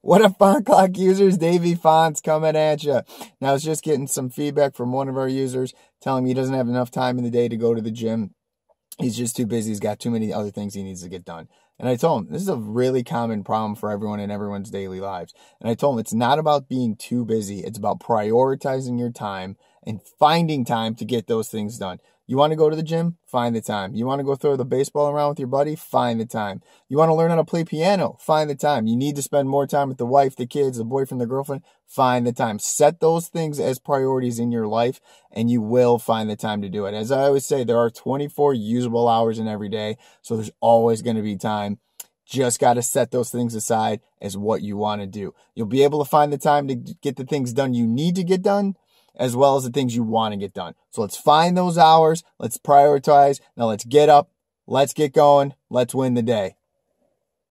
What up, Font Clock users? Davey Fonts coming at you. Now, I was just getting some feedback from one of our users telling me he doesn't have enough time in the day to go to the gym. He's just too busy. He's got too many other things he needs to get done. And I told him this is a really common problem for everyone in everyone's daily lives. And I told him it's not about being too busy. It's about prioritizing your time and finding time to get those things done. You want to go to the gym? Find the time. You want to go throw the baseball around with your buddy? Find the time. You want to learn how to play piano? Find the time. You need to spend more time with the wife, the kids, the boyfriend, the girlfriend? Find the time. Set those things as priorities in your life and you will find the time to do it. As I always say, there are 24 usable hours in every day. So there's always going to be time. Just got to set those things aside as what you want to do. You'll be able to find the time to get the things done you need to get done as well as the things you want to get done. So let's find those hours. Let's prioritize. Now let's get up. Let's get going. Let's win the day.